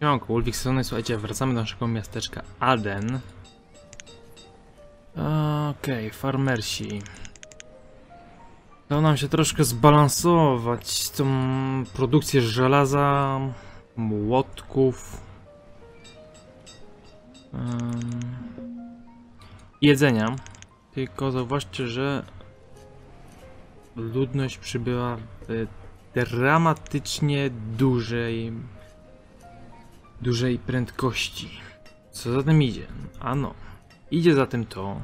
Siemanko, Ulwik Sony, słuchajcie, wracamy do naszego miasteczka Aden. Okej, farmersi. Udało nam się troszkę zbalansować tą produkcję żelaza, młotków, ym, jedzenia. Tylko zauważcie, że ludność przybyła w dramatycznie dużej dużej prędkości. Co za tym idzie? Ano, idzie za tym to,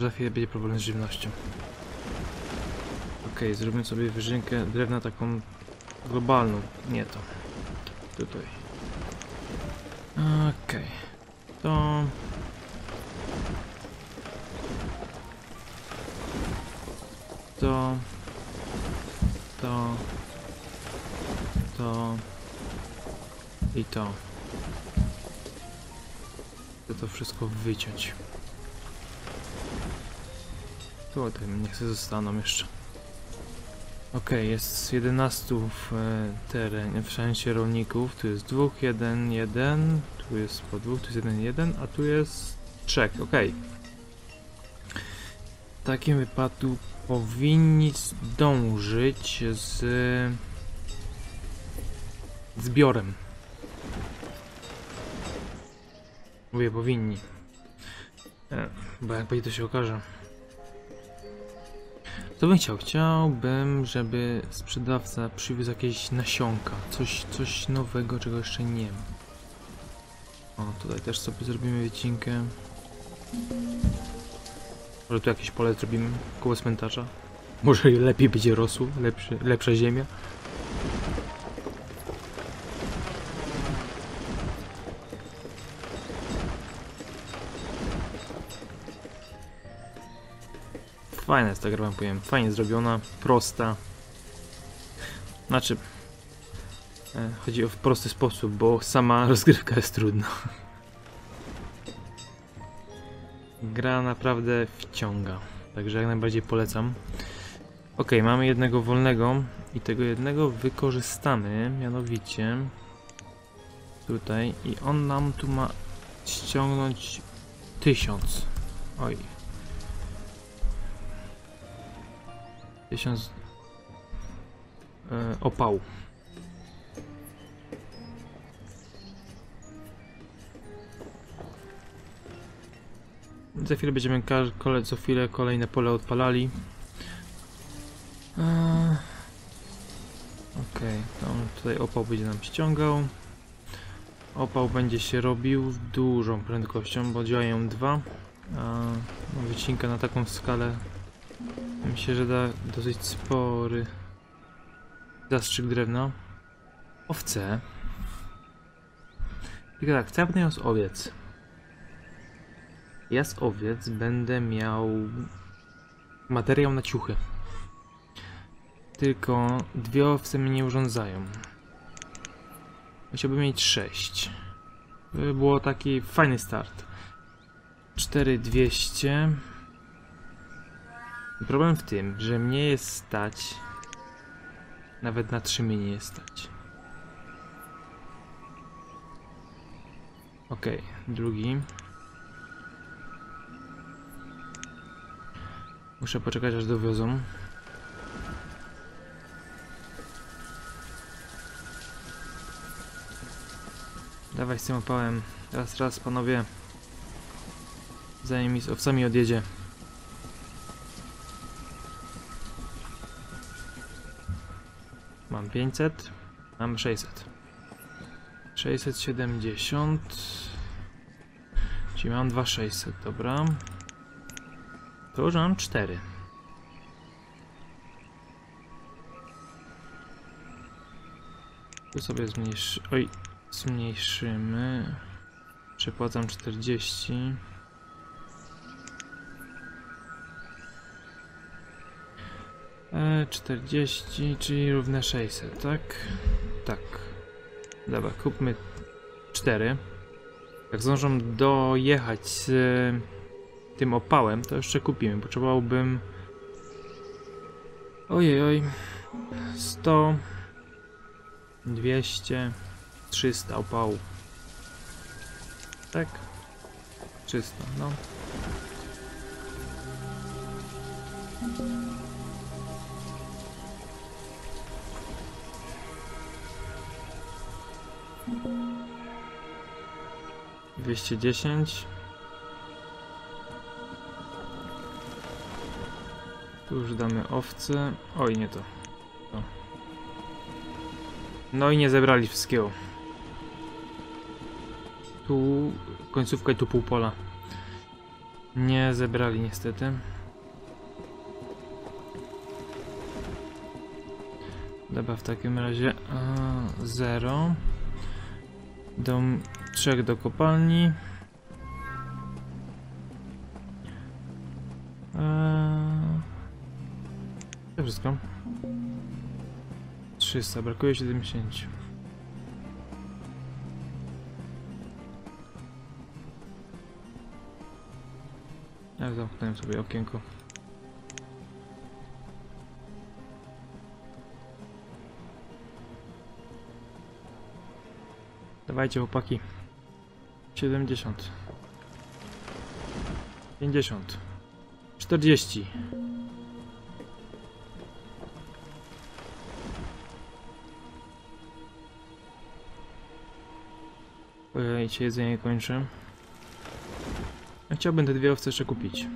że za chwilę będzie problem z żywnością. Okej, zrobimy sobie wyżynkę drewna taką globalną. Nie to. Tutaj. Okej. To... To... To... To... I to. Chcę to wszystko wyciąć. Tutaj niech się zostaną jeszcze. Okej, jest 11 w e, terenie, w sensie rolników. Tu jest dwóch, jeden, jeden. Tu jest po dwóch, tu jest jeden, jeden, a tu jest trzech. Okej. W takim wypadku powinni zdążyć z zbiorem. Mówię, powinni. E, bo jak będzie to się okaże. Co bym chciał? Chciałbym, żeby sprzedawca przywiózł jakieś nasionka. Coś, coś nowego, czego jeszcze nie ma. O, tutaj też sobie zrobimy wycinkę. Może tu jakieś pole zrobimy koło cmentarza. Może lepiej będzie rosło, lepszy, lepsza ziemia. Fajna jest ta gra, wam powiem. Fajnie zrobiona, prosta. Znaczy, e, chodzi o w prosty sposób, bo sama rozgrywka jest trudna. Gra naprawdę wciąga, także jak najbardziej polecam. Ok, mamy jednego wolnego i tego jednego wykorzystamy, mianowicie tutaj i on nam tu ma ściągnąć tysiąc. Oj, Tysiąc e, opału. Za chwilę będziemy co chwilę kolejne pole odpalali. Eee, Okej, on tutaj opał będzie nam ściągał. Opał będzie się robił dużą prędkością, bo działają dwa. A wycinka na taką skalę Myślę, że da dosyć spory zastrzyk drewna. Owce. Tylko tak, capnę z owiec. Ja z owiec będę miał materiał na ciuchy. Tylko dwie owce mnie nie urządzają. Musiałbym mieć sześć. By było taki fajny start. 4200 Problem w tym, że mnie jest stać. Nawet na trzy mnie nie jest stać. Okej, okay, drugi. Muszę poczekać aż dowiozą. Dawaj z tym opałem. Raz, raz, panowie. Zanim z owcami odjedzie. 500, mam 600. 670. Czyli mam 2600, dobra. To już mam 4. Tu sobie zmniejszy... Oj, zmniejszymy. Przepłacam 40. 40, czyli równe 600, tak? Tak. Dobra, kupmy 4. Jak zdążą dojechać z e, tym opałem, to jeszcze kupimy. Potrzebowałbym... Ojej, oj. 100... 200... 300 opału. Tak? 300, no. Dwieście dziesięć. Tu już damy owce. Oj, nie to. No i nie zebrali wszystkiego. Tu końcówka i tu pół pola. Nie zebrali niestety. Dobra, w takim razie a, 0 do 3 do kopalni. Eee, to wszystko. 300, brakuje 70. Ja zamknąłem sobie okienko. Dawajcie chłopaki. 70. 50. 40. Ojej, się jedzenie kończy. Chciałbym te dwie owce jeszcze kupić.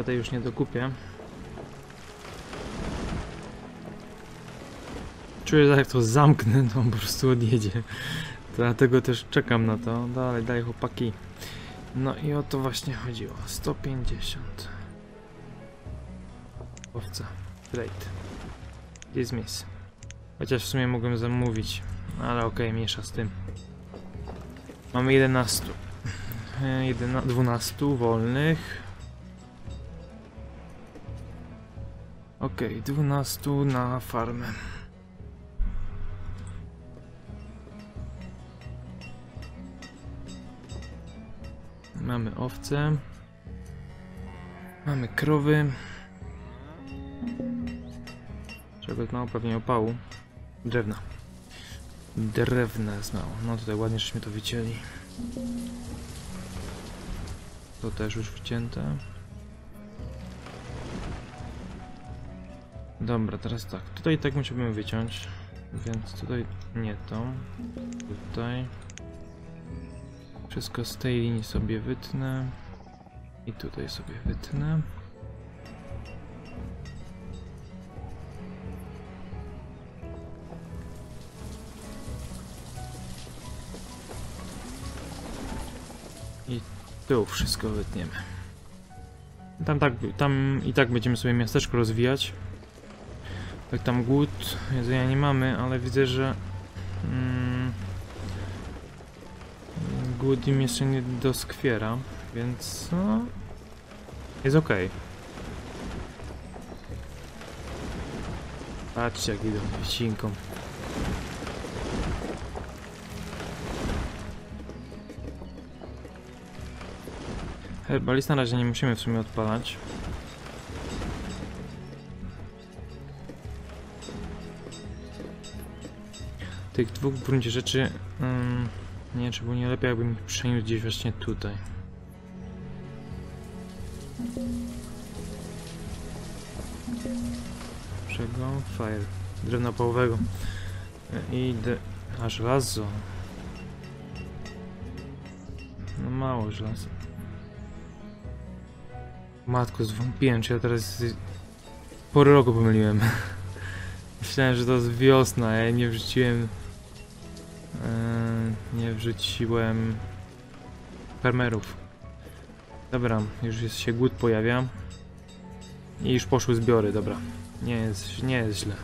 Chyba tej już nie dokupię. Czuję, że jak to zamknę, to on po prostu odjedzie. Dlatego też czekam na to. Dalej, dalej chłopaki. No i o to właśnie chodziło. 150. Owca. Plate. Dismiss. Chociaż w sumie mogłem zamówić. Ale okej, mniejsza z tym. Mamy 11. E, 11 12 wolnych. Okej, 12 na farmę. Mamy owce. Mamy krowy. Czego mało pewnie opału. Drewna. Drewna mało. No tutaj ładnie żeśmy to wycięli. To też już wcięte. Dobra, teraz tak. Tutaj tak musiałbym wyciąć. Więc tutaj nie to. Tutaj. Wszystko z tej linii sobie wytnę. I tutaj sobie wytnę. I tu wszystko wytniemy. Tam tak, tam i tak będziemy sobie miasteczko rozwijać. Tak tam głód, jedzenia nie mamy, ale widzę, że mm, głód im jeszcze nie doskwiera, więc no, jest ok. Patrzcie jak idą wycinką. Herbalist na razie nie musimy w sumie odpalać. Tych dwóch w gruncie rzeczy mm, nie wiem, czy było nie lepiej jakbym ich przeniósł gdzieś właśnie tutaj. Czego? Fire. Drewna połowego. E, I de... A żelazo. No mało żelaza. Matko, zwątpiłem, czy ja teraz... Pory roku pomyliłem. Myślałem, że to jest wiosna, ja nie wrzuciłem... Yy, nie wrzuciłem... Farmerów. Dobra, już jest, się głód pojawia. I już poszły zbiory, dobra. Nie jest, nie jest źle.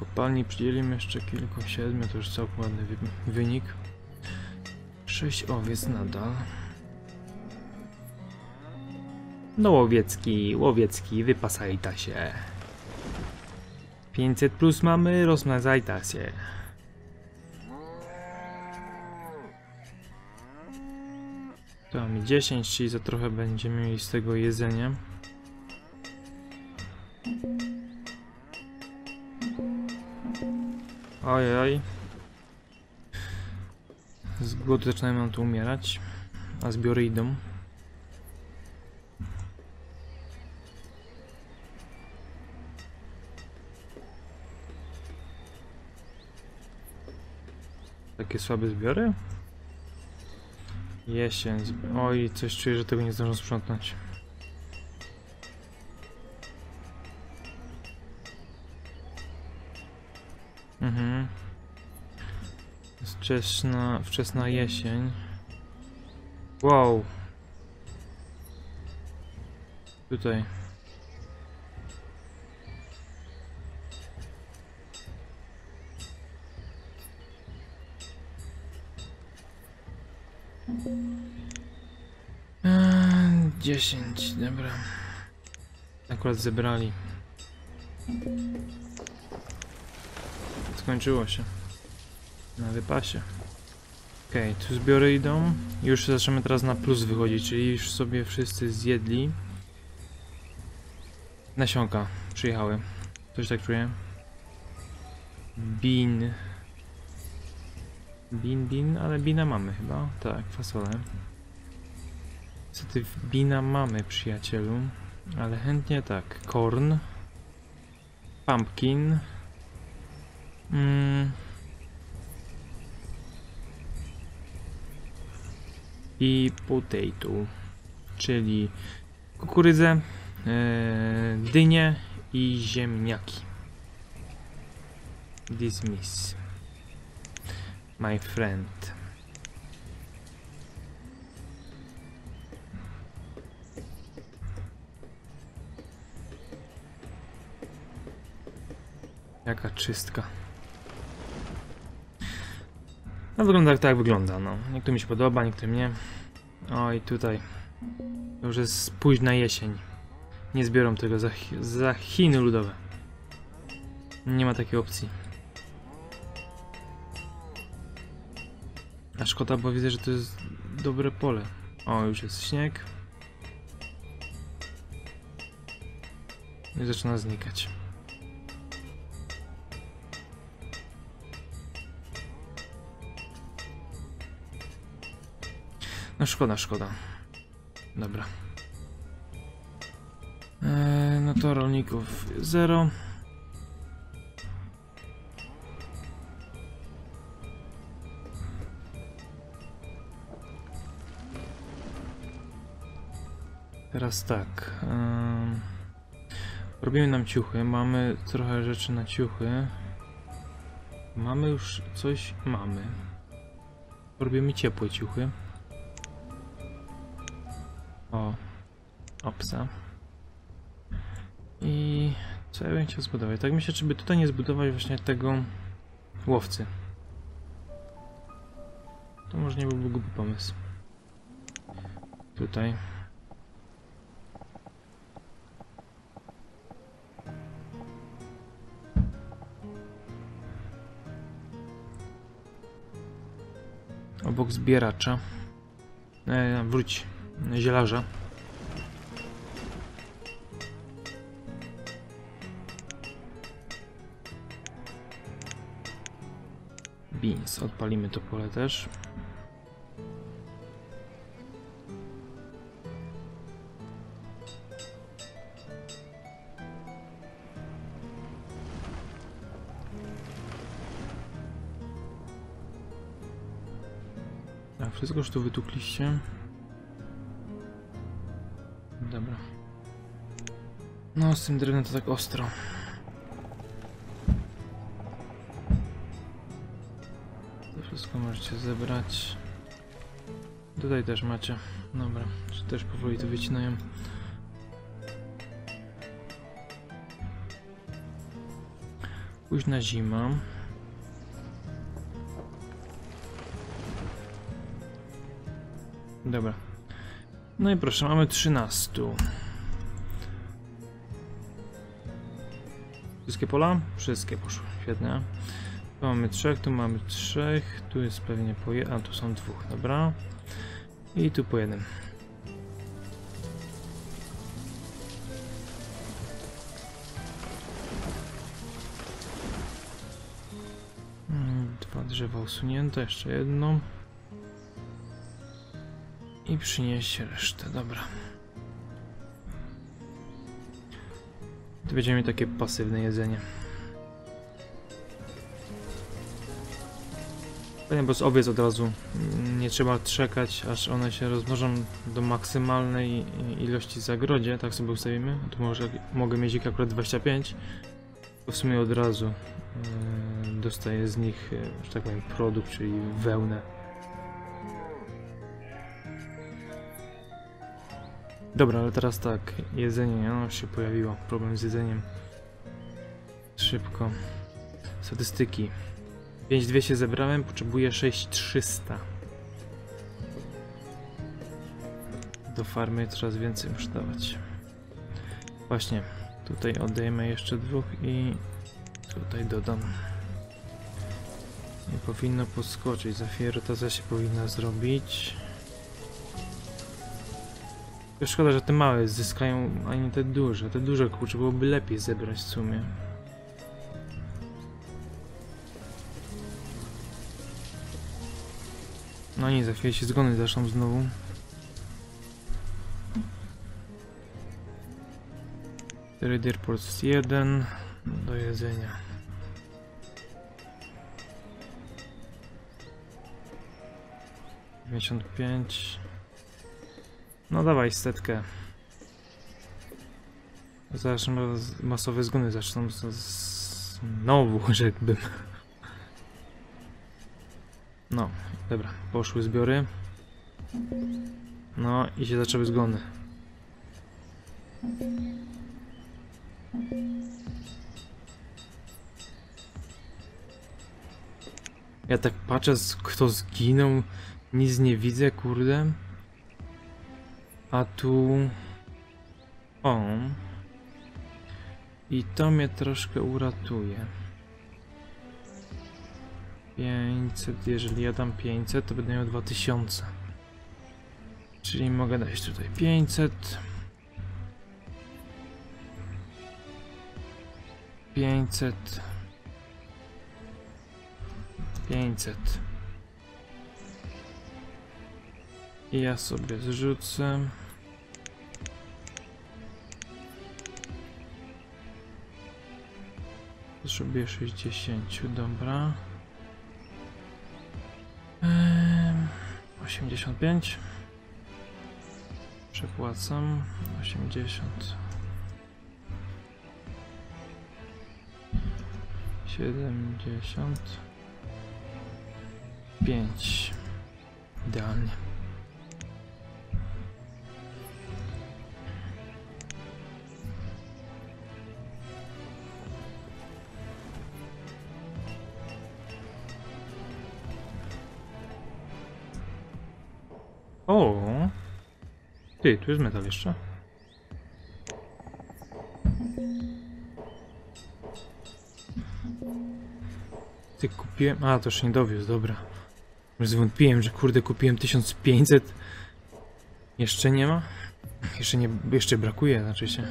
Kopalni przydzielimy jeszcze kilku, siedmiu, to już całkiem ładny wy wynik. Sześć owiec nadal. No łowiecki, łowiecki, wypasaj ta się. 500 plus mamy, rozmazaj ta się. To mamy 10, czyli za trochę będziemy mieli z tego jedzenia. Oj, oj. Z głodu zaczynają nam tu umierać, a zbiory idą. Takie słabe zbiory? Jesień. Oj, coś czuję, że tego nie zdążą sprzątnąć. Wczesna, wczesna jesień. Wow. Tutaj. Eee, 10, dobra. Akurat zebrali. Skończyło się. Na wypasie. Okej, tu zbiory idą. Już zaczynamy teraz na plus wychodzić, czyli już sobie wszyscy zjedli. Nasionka przyjechały. Coś tak czuję. Bin. Bin, bin, ale bina mamy chyba. Tak, fasolę. Niestety bina mamy, przyjacielu. Ale chętnie tak. Korn. Pumpkin. Mm. I potato. Czyli kukurydzę, e, dynię i ziemniaki. Dismiss. My friend. Jaka czystka. No wygląda tak jak wygląda, no. Niektórym mi się podoba, niektórym nie. Oj, tutaj. Już jest późna jesień. Nie zbiorą tego za, za Chiny ludowe. Nie ma takiej opcji. A szkoda, bo widzę, że to jest dobre pole. O, już jest śnieg. I zaczyna znikać. No szkoda, szkoda. Dobra. Eee, no to rolników zero. Teraz tak. robimy nam ciuchy. Mamy trochę rzeczy na ciuchy. Mamy już coś. Mamy. Robimy ciepłe ciuchy. O, opsa. I co ja bym chciał zbudować? Tak myślę, czy by tutaj nie zbudować właśnie tego łowcy. To może nie byłby głupi pomysł. Tutaj. Obok zbieracza. E, wróć. Zielarza. Beans. Odpalimy to pole też. Tak, wszystko już tu wytukliście. Z tym drewnem to tak ostro. To wszystko możecie zebrać. Tutaj też macie. Dobra, czy też powoli to wycinają. Późna zima. Dobra. No i proszę, mamy 13. Wszystkie pola? Wszystkie poszły, świetnie. Tu mamy trzech, tu mamy trzech, tu jest pewnie po jednym, a tu są dwóch, dobra. I tu po jednym. Mm, Dwa drzewa usunięte, jeszcze jedno. I przynieść resztę, dobra. Tu będziemy takie pasywne jedzenie. Bo z owiec od razu nie trzeba czekać, aż one się rozmnożą do maksymalnej ilości zagrodzie, tak sobie ustawimy. Tu może, mogę mieć ich akurat 25, to w sumie od razu yy, dostaję z nich, yy, że tak powiem, produkt, czyli wełnę. Dobra, ale teraz tak, jedzenie, no się pojawiło, problem z jedzeniem. Szybko. Statystyki. 5200 zebrałem, potrzebuję 6300. Do farmy coraz więcej muszę dawać. Właśnie, tutaj oddajemy jeszcze dwóch i tutaj dodam. Nie powinno podskoczyć, za rotacja się powinna zrobić. Szkoda, że te małe zyskają, a nie te duże. Te duże kurczę byłoby lepiej zebrać w sumie. No nie, za chwilę się zgony zaczną znowu. Trader Ports 1 do jedzenia. Dziewięćdziesiąt pięć. No dawaj setkę. Zaraz mas- masowe zgony zaczną znowu, rzekłbym. No, dobra, poszły zbiory. No i się zaczęły zgony. Ja tak patrzę, kto zginął, nic nie widzę, kurde. A tu... O. I to mnie troszkę uratuje. 500, jeżeli ja dam 500, to będę miał 2000. Czyli mogę dać tutaj 500. 500. 500. I ja sobie zrzucę. Potrzebuję 60, dobra. Ehm, 85. Przepłacam. 80. 70. 5. Idealnie. Ty, tu jest metal jeszcze. Ty kupiłem... A, to już nie dowiózł, dobra. Już zwątpiłem, że kurde kupiłem 1500. Jeszcze nie ma? Jeszcze nie... Jeszcze brakuje, znaczy się.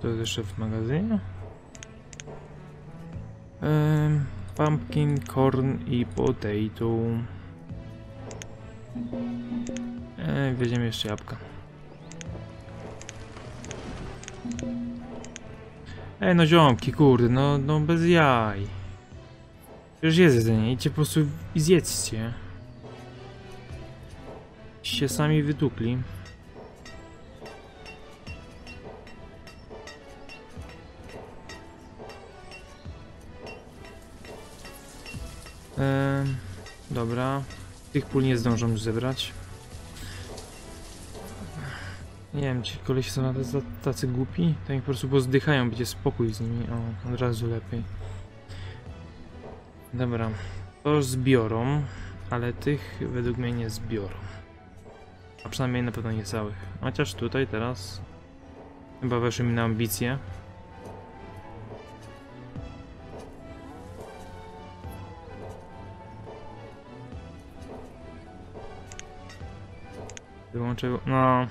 To jest jeszcze w magazynie? Ehm, pumpkin, corn i potato. Ehm, weźmiemy jeszcze jabłka. Ej, no ziomki, kurde, no, no bez jaj. Przecież jest jedzenie, idźcie po prostu i zjedzcie. Się sami wytukli. Tych pól nie zdążą już zebrać. Nie wiem, ci kolesi są tacy, tacy głupi, to ich po prostu pozdychają, będzie spokój z nimi, o, od razu lepiej. Dobra, to zbiorą, ale tych według mnie nie zbiorą. A przynajmniej na pewno nie całych. Chociaż tutaj teraz chyba weszły mi na ambicje. Wyłączę. No,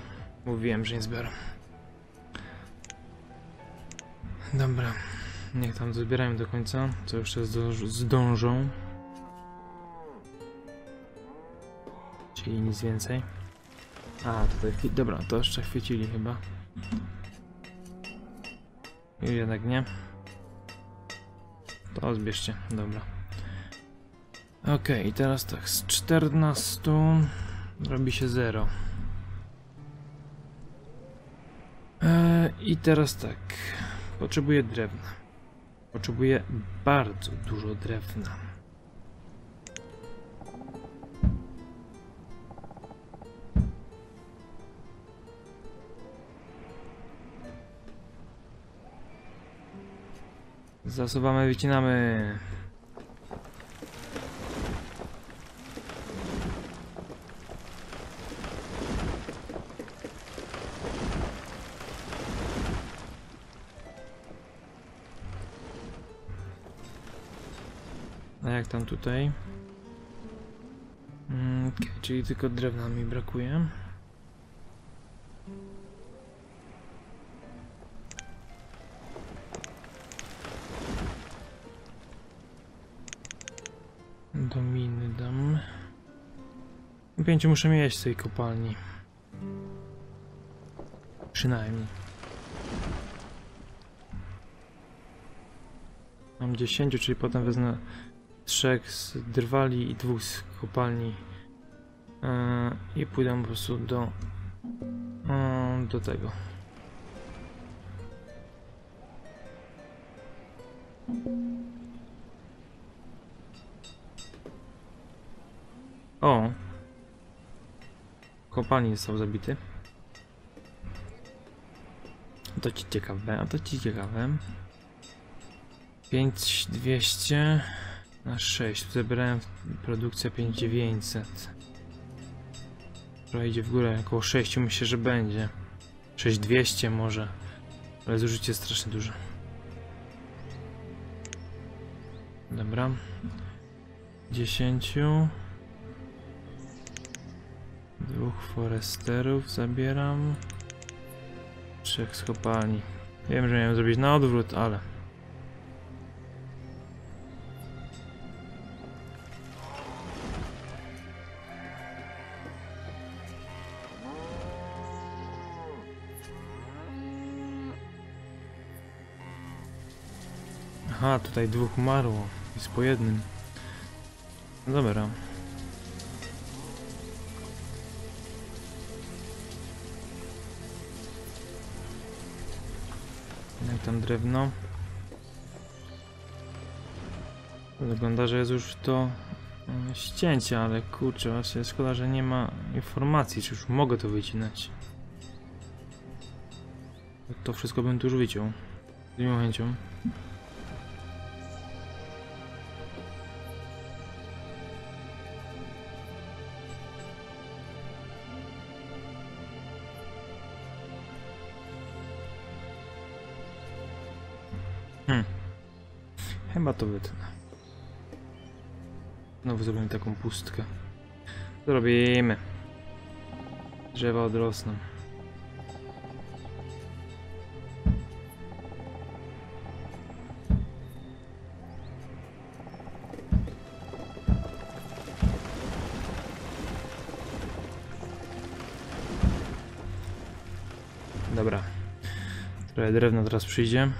mówiłem, że nie zbiorę. Dobra, niech tam zbierają do końca, co jeszcze zdąż- zdążą. Czyli nic więcej. A, tutaj. Dobra, to jeszcze chwycili chyba. I jednak nie. To zbierzcie, dobra. Okej, i teraz tak, z 14 robi się 0. Eee, I teraz tak, potrzebuję drewna. Potrzebuję bardzo dużo drewna. Zasuwamy, wycinamy. Tam tutaj? Mm, okej, czyli tylko drewna mi brakuje. Do miny dam. Pięciu muszę mieć z tej kopalni. Przynajmniej. Mam 10, czyli potem wezmę trzech z drwali i dwóch z kopalni. Yy, I pójdę po prostu do. Do tego. O! Kopalni został zabity. To ci ciekawe, a to ci ciekawe. 5200 na 6. Tu zebrałem produkcja 5900. Trochę idzie w górę, około 6 myślę, że będzie. 6200 może. Ale zużycie strasznie duże. Dobra. 10. Dwóch foresterów zabieram. Trzech z kopalni. Wiem, że miałem zrobić na odwrót, ale... Aha, tutaj dwóch umarło. Jest po jednym. No Dobra. Jak tam drewno? Wygląda, że jest już to e, ścięcie, ale kurczę, właśnie szkoda, że nie ma informacji, czy już mogę to wycinać. To wszystko bym tu już wyciął. Z miłą chęcią. Chyba to wytnę. Znowu zrobimy taką pustkę. Zrobimy. Drzewa odrosną. Dobra. Trochę drewna teraz przyjdzie.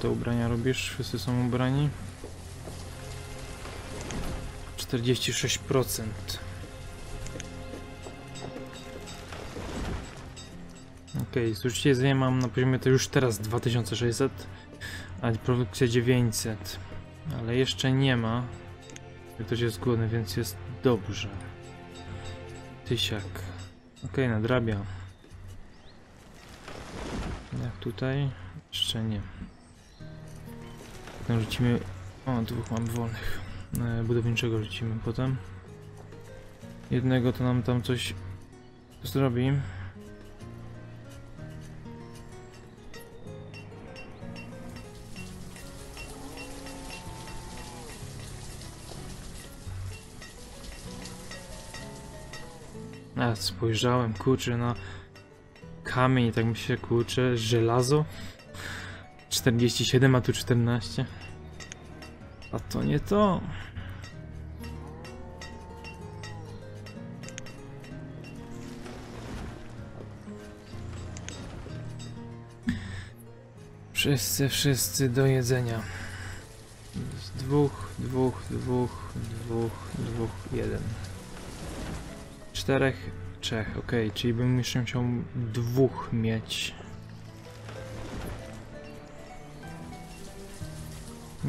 Te ubrania robisz? Wszyscy są ubrani? 46%. Okej, zużycie jedzenia mam na poziomie to już teraz 2600, a produkcja 900. Ale jeszcze nie ma. Ktoś jest głodny, więc jest dobrze. Tysiak. Okej, nadrabia. Jak tutaj? Jeszcze nie. Potem rzucimy... O, dwóch mamy wolnych. E, budowniczego rzucimy potem. Jednego to nam tam coś zrobi. A, spojrzałem, kurczę, na kamień tak mi się kurczę, żelazo. 47, a tu 14. A to nie to. Wszyscy, wszyscy do jedzenia. Z dwóch, dwóch, dwóch, dwóch, dwóch, jeden. Czterech, trzech, okej, czyli bym jeszcze musiał dwóch mieć.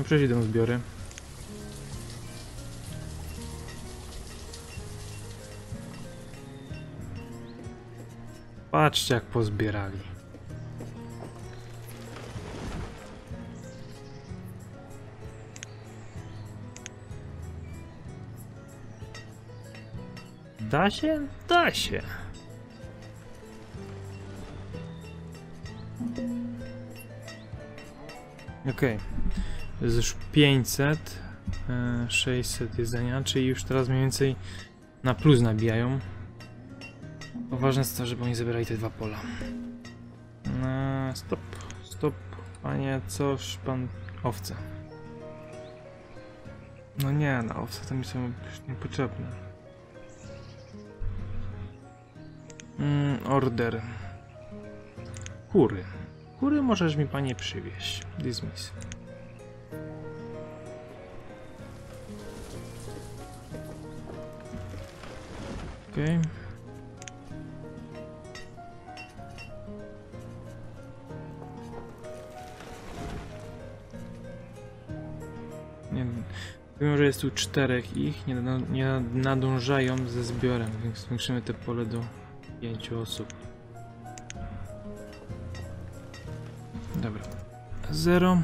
No przecież idą zbiory. Patrzcie jak pozbierali. Da się? Da się. Okej. To jest już 500, e, 600 jedzenia, czyli już teraz mniej więcej na plus nabijają. Bo Ważne jest to, żeby oni zabierali te dwa pola. E, stop, stop. Panie, coż pan... Owce. No nie, na owce to mi są już niepotrzebne. Mm, order. Kury. Kury możesz mi panie przywieźć. Dismiss. Okej. Nie, mimo że jest tu czterech ich, nie, na- nie nadążają ze zbiorem, więc zwiększymy te pole do pięciu osób. Dobra. Zero.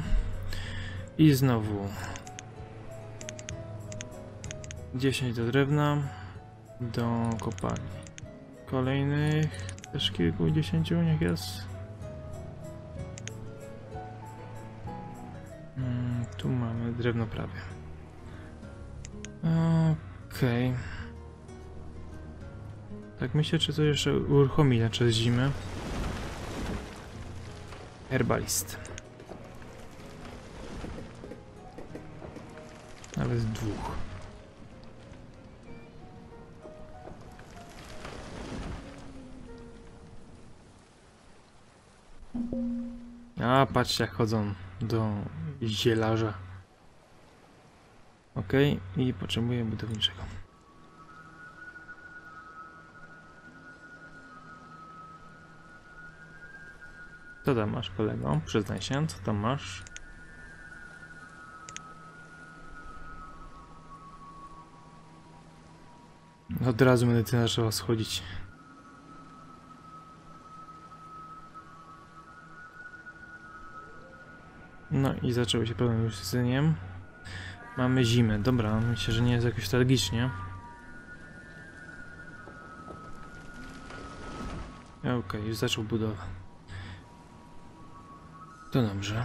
I znowu. 10 do drewna. Do kopalni. Kolejnych też kilkudziesięciu, niech jest. Mm, tu mamy drewno prawie. Okej. Tak myślę, czy to jeszcze uruchomi na czas zimy. Herbalist. Nawet dwóch. A, patrzcie jak chodzą do zielarza. Ok, i potrzebuję budowniczego. Co tam masz, kolego? Przyznaj się, co tam masz? Od razu medycyna zaczęła schodzić. No i zaczęły się problemy już z jedzeniem. Mamy zimę, dobra, myślę, że nie jest jakoś tragicznie. Okej, już zaczął budowę. To dobrze.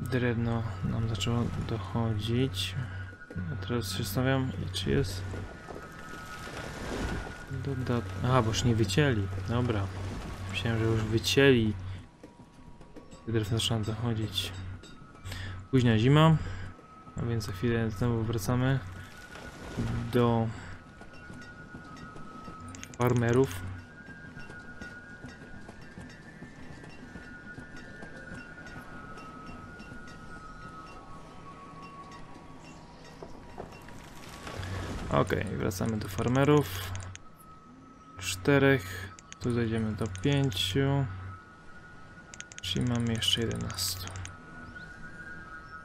Drewno nam zaczęło dochodzić. A teraz się zastanawiam, czy jest... Dodat... Aha, bo już nie wycięli. Dobra. Myślałem, że już wycięli. Drewno zaczyna dochodzić. Późna zima. A więc za chwilę znowu wracamy do farmerów. Okej, wracamy do farmerów. Czterech. Tu zejdziemy do pięciu. Czyli mamy jeszcze 11.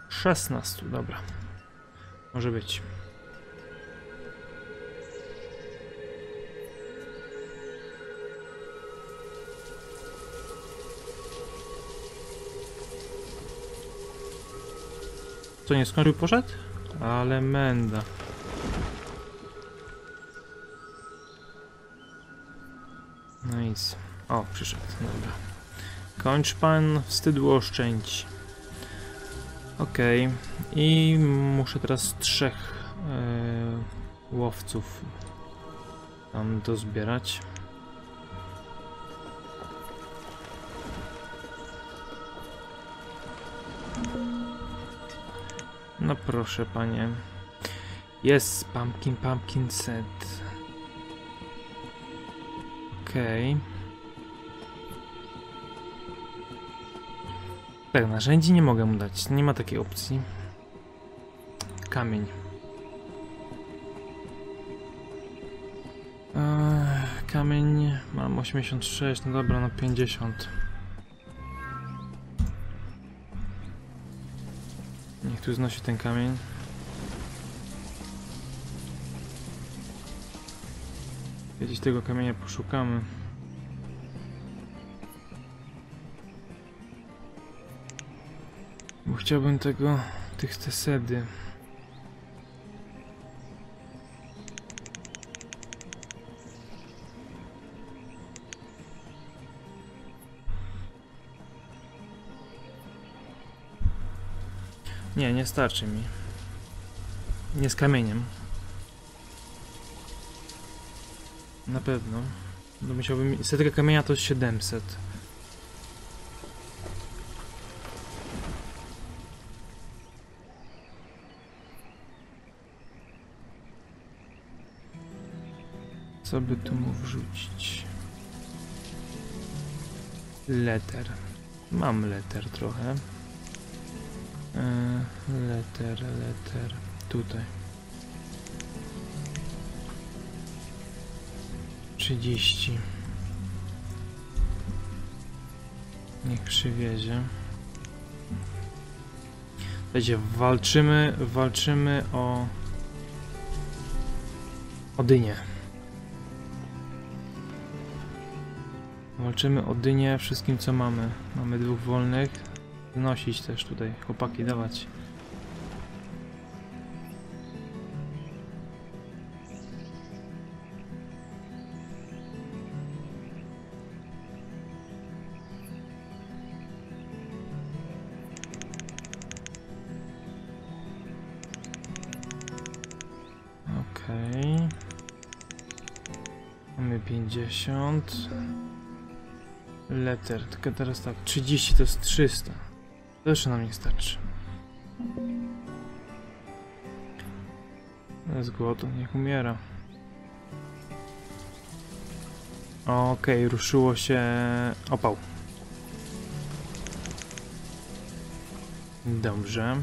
16, dobra. Może być. To nie skończył poszedł? Ale menda. No nic. O, przyszedł, dobra. Kończ pan, wstydu oszczędź. Okej. I muszę teraz trzech e, łowców tam dozbierać. No proszę panie. Jest pumpkin pumpkin set. Okej. Tak, narzędzi nie mogę mu dać. Nie ma takiej opcji. Kamień. Eee, kamień mam 86, no dobra, no 50. Niech tu znosi ten kamień. Kiedyś tego kamienia poszukamy. Bo chciałbym tego, tych tesedy. Nie, nie starczy mi. Nie z kamieniem. Na pewno. No musiałbym... Setka kamienia to 700. Co by tu mu wrzucić? Letter. Mam letter trochę. E, letter, letter. Tutaj. 30. Niech przywiezie. Będzie, walczymy, walczymy o... O dynię. Walczymy o dynię wszystkim co mamy. Mamy dwóch wolnych. Znosić też tutaj, chłopaki, dawać. Okej. Mamy 50. Letter, tylko teraz tak, 30 to jest 300. To jeszcze nam nie starczy. Jest głód, niech umiera. Okej, ruszyło się opał. Dobrze,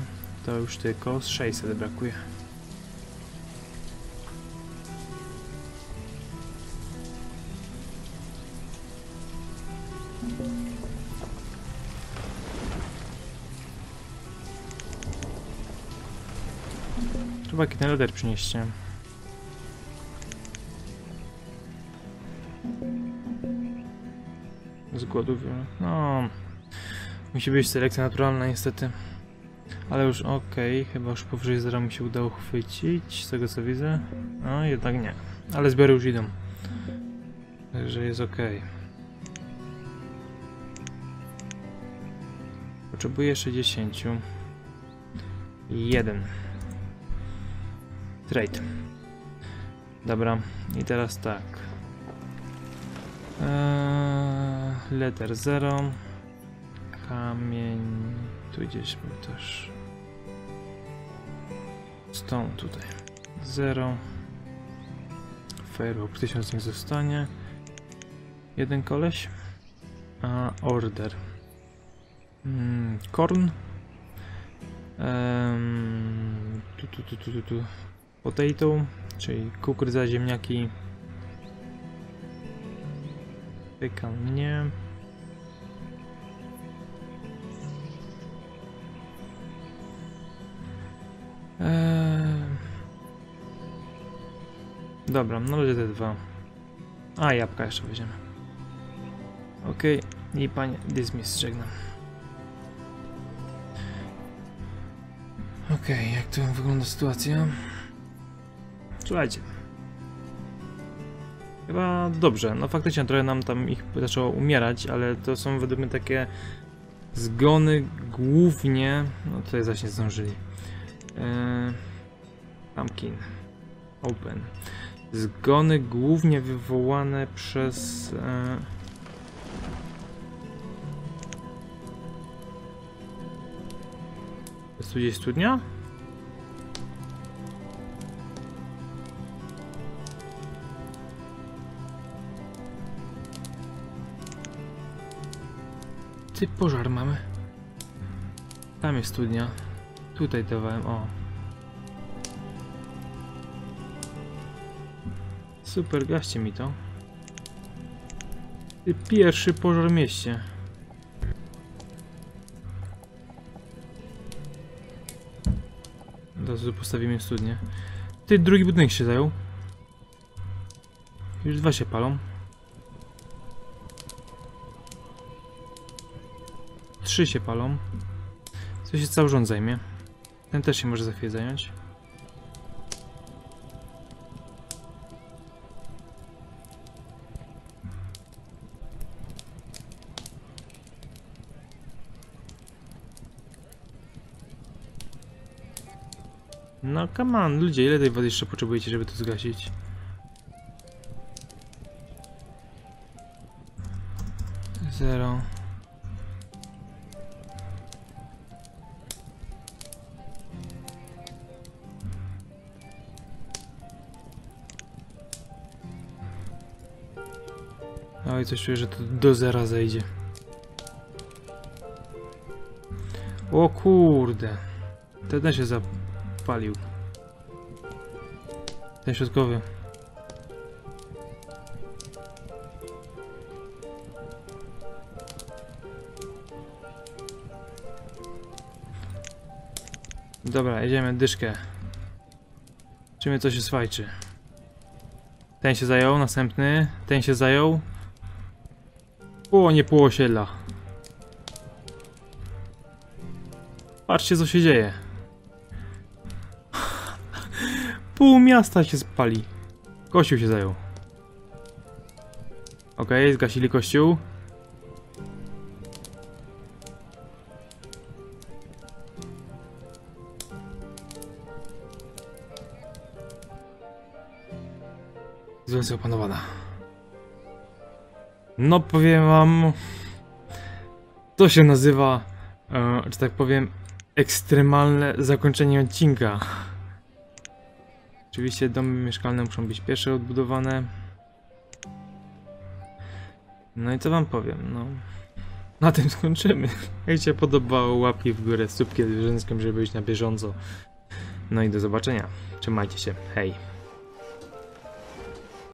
to już tylko z 600 brakuje. Chłopaki, ten leder przynieście. Z głodu, no... Musi być selekcja naturalna niestety. Ale już okej, chyba już powyżej zera mi się udało chwycić, z tego co widzę. No jednak nie, ale zbiory już idą. Także jest okej. Potrzebuję jeszcze 10. Jeden. Trade. Dobra, i teraz tak. Eee, letter 0. Kamień. Tu gdzieś był też. Stone tutaj. 0. Firewalk 1000 niech zostanie. Jeden koleś. A order. Mm, korn. Tu, tu, tu, tu, tu, tu. Potato. Czyli kukurydza, ziemniaki. Pykan nie. Eee... Dobra, no będzie te dwa. A, jabłka jeszcze weźmiemy. Okej, i panie Dismiss żegnam. Okej, jak tu wygląda sytuacja? Słuchajcie. Chyba dobrze, no faktycznie trochę nam tam ich zaczęło umierać, ale to są według mnie takie zgony głównie, no tutaj zaś nie zdążyli. Eee, pumpkin. Open. Zgony głównie wywołane przez... E... Jest studnia? Ty pożar mamy. Tam jest studnia. Tutaj dawałem, o. Super, gaście mi to. Ty pierwszy pożar w mieście. Od razu postawimy studnię. Ty drugi budynek się zajął. Już dwa się palą. Trzy się palą. Co się cały rząd zajmie. Ten też się może za chwilę zająć. No come on, ludzie, ile tej wody jeszcze potrzebujecie, żeby to zgasić? Zero. Oj, coś czuję, że to do zera zejdzie. O kurde. Ten się zapalił. Ten środkowy. Dobra, jedziemy dyszkę. Czy mnie coś się swajczy? Ten się zajął, następny. Ten się zajął. O, nie pół osiedla. Patrzcie co się dzieje. Pół miasta się spali. Kościół się zajął. Okej, zgasili kościół. Sytuacja opanowana. No powiem wam... To się nazywa, e, że tak powiem, ekstremalne zakończenie odcinka. Oczywiście domy mieszkalne muszą być pierwsze odbudowane. No i co wam powiem, no... Na tym skończymy. Jak się podobało, łapki w górę, subki zwierzęskim, żeby być na bieżąco. No i do zobaczenia. Trzymajcie się. Hej.